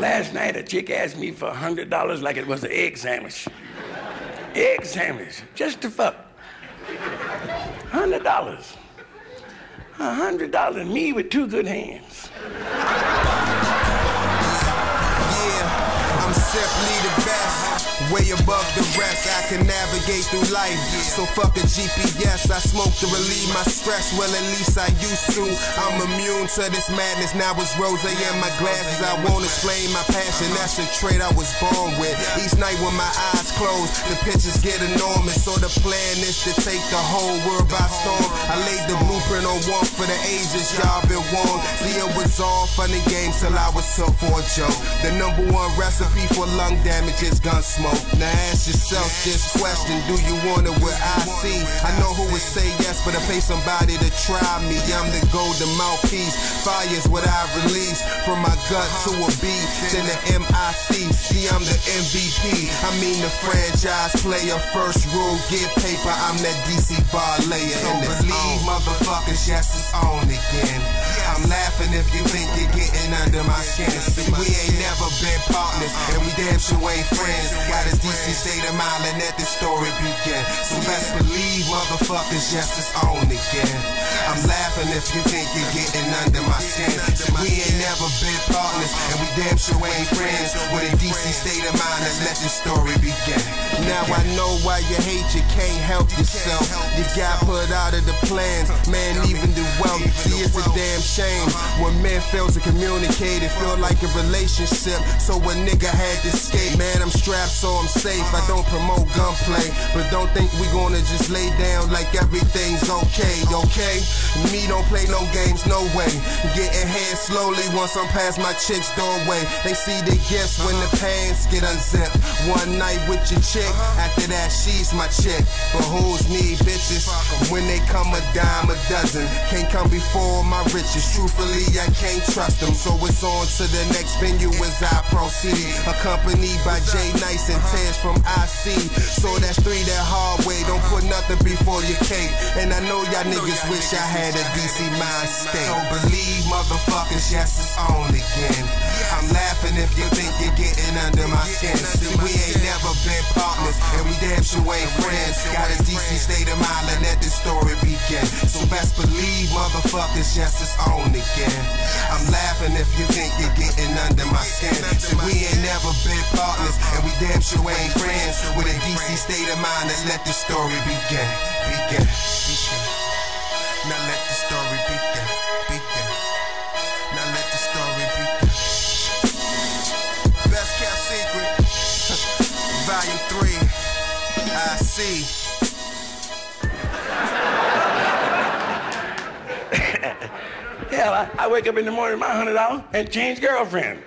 Last night, a chick asked me for $100 like it was an egg sandwich. Egg sandwich, just to fuck. $100. $100, me with two good hands. Yeah, I'm simply the best. Way above the rest, I can navigate through life. So fuck a GPS, I smoke to relieve my stress. Well, at least I used to. I'm immune to this madness. Now it's rose in my glasses. I won't explain my passion. That's a trait I was born with. Each night when my eyes close, the pictures get enormous. So the plan is to take the whole world by storm. I laid the on one for the ages. Y'all been warned. See, it was all fun and games till I was took for a joke. The number one recipe for lung damage is gun smoke. Now ask yourself this question Do you want it what I see? I know who would say yes, but I pay somebody to try me. I'm the golden mouthpiece. Fire's what I release from my gut to a beat. Then the MIC. See, I'm the MVP. I mean the franchise player. First rule, get paper. I'm that DC bar layer. So believe motherfuckers, yes, it's on again. I'm laughing if you think you're getting under my skin. See, we ain't never been partners, and we damn sure ain't friends. Got a DC state of mind, and let this story begin. So best believe, motherfuckers, yes, it's on again. I'm laughing if you think you're getting under my skin. See, we ain't never been partners, and we damn sure ain't friends. With a DC state of mind, let's let this story begin. Now I know why you hate, you can't help yourself. You got put out of the plans, man, even the wealth. See, it's a damn shame when men fail to communicate. It feel like a relationship, so a nigga had to escape. Man, I'm strapped, so I'm safe. I don't promote gunplay, but don't think we gonna just lay down like everything's okay, okay? Me don't play no games, no way. Getting head slowly once I'm past my chick's doorway. They see the gifts when the pants get unzipped. One night with your chick, uh-huh. after that she's my chick. But who's need bitches when they come a dime a dozen? Can't come before my riches. Truthfully, I can't trust them. So it's on to the next venue as I proceed. Accompanied by Jay Nice and uh-huh. Tez from IC. So that's three that hard way. Don't put uh-huh. nothing before your cake. And I know y'all niggas wish I had a DC mind state. So believe motherfuckers, yes, it's on again. Under my skin. See, we ain't never been partners, and we damn sure ain't friends. Got a DC state of mind, and let this story begin. So best believe, motherfuckers, yes, it's on again. I'm laughing if you think you're getting under my skin. See, we ain't never been partners, and we damn sure ain't friends. With a DC state of mind, let's let this story begin. Begin. See. Hell, I, I wake up in the morning my $100 and change girlfriend.